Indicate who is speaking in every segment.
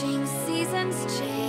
Speaker 1: Watching seasons change,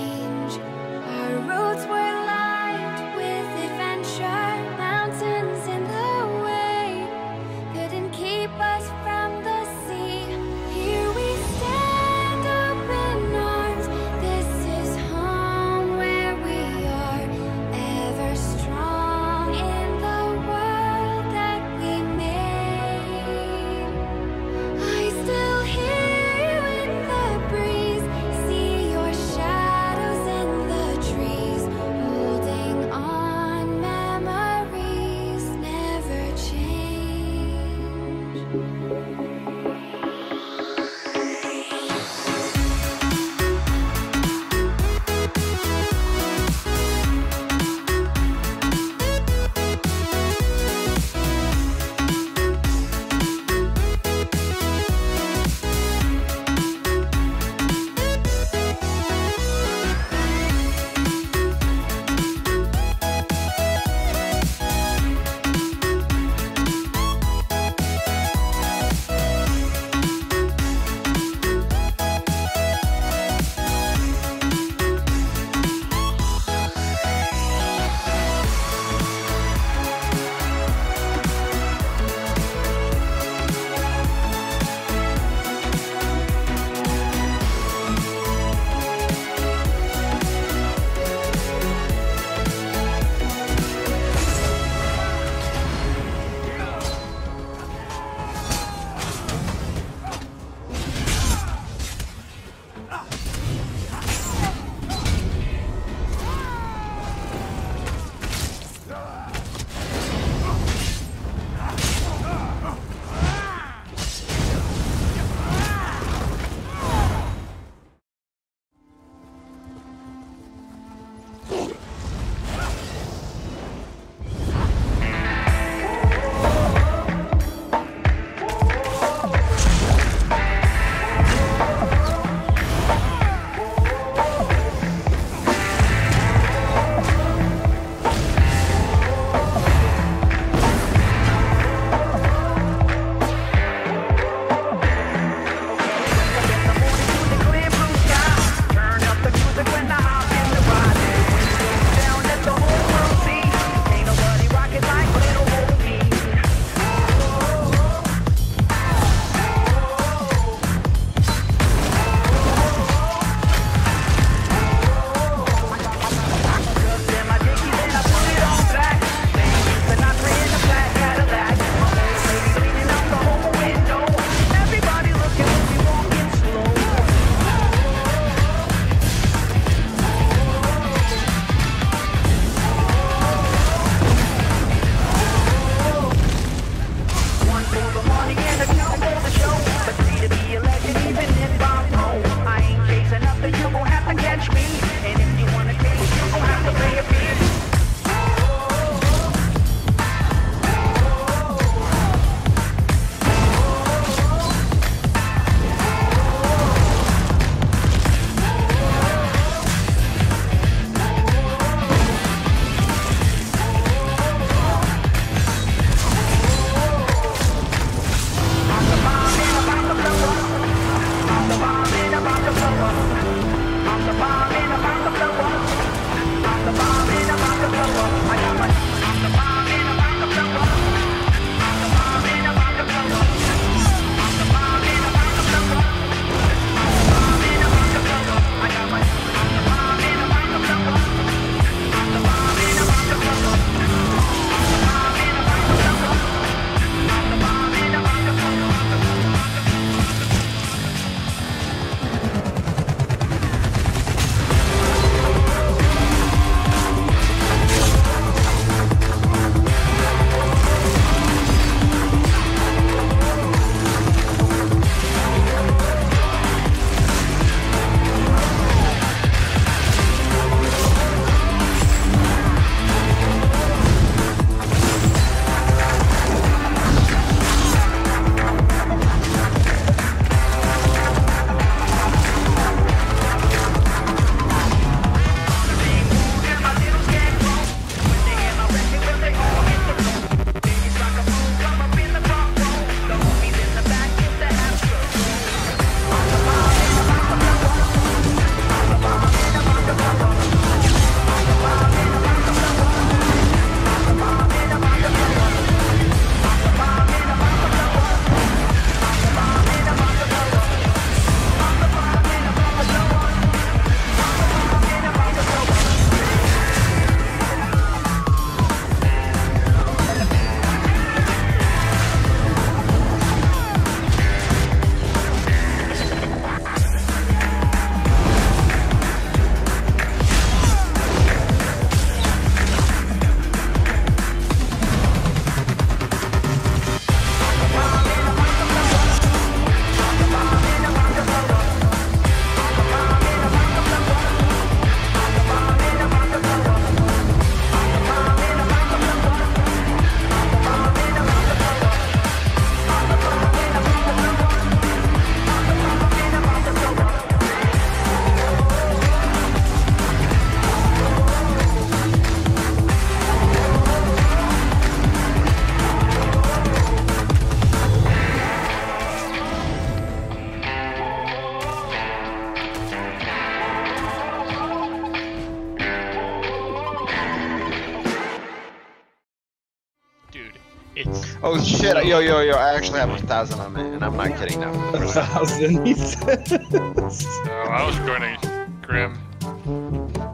Speaker 2: Oh shit! Yo, yo, yo! I actually have a thousand on me, and I'm not kidding now.
Speaker 3: A thousand, he says.
Speaker 4: Oh, I was going to Grim.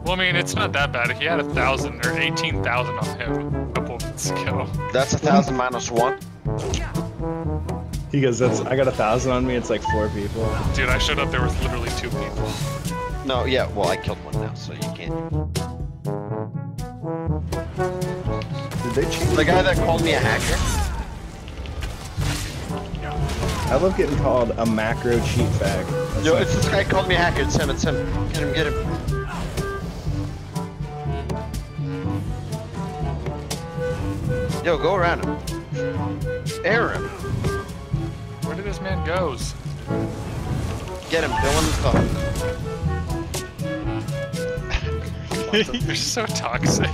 Speaker 4: Well, I mean, it's not that bad. If he had a thousand or eighteen thousand on him a couple minutes ago.
Speaker 2: That's a thousand minus one.
Speaker 3: He goes, "That's I got a thousand on me. It's like four people."
Speaker 4: Dude, I showed up. There was literally two people.
Speaker 2: No, yeah. Well, I killed one now, so you can't.
Speaker 3: Did they change?
Speaker 2: The guy that called me a hacker.
Speaker 3: I love getting called a macro cheat bag. That's
Speaker 2: Yo,
Speaker 3: like-
Speaker 2: it's this guy called me a hacker. It's him. It's him. Get him. Get him. Yo, go around him. Air him.
Speaker 4: Where did this man goes?
Speaker 2: Get him. Go on the phone.
Speaker 4: You're so toxic.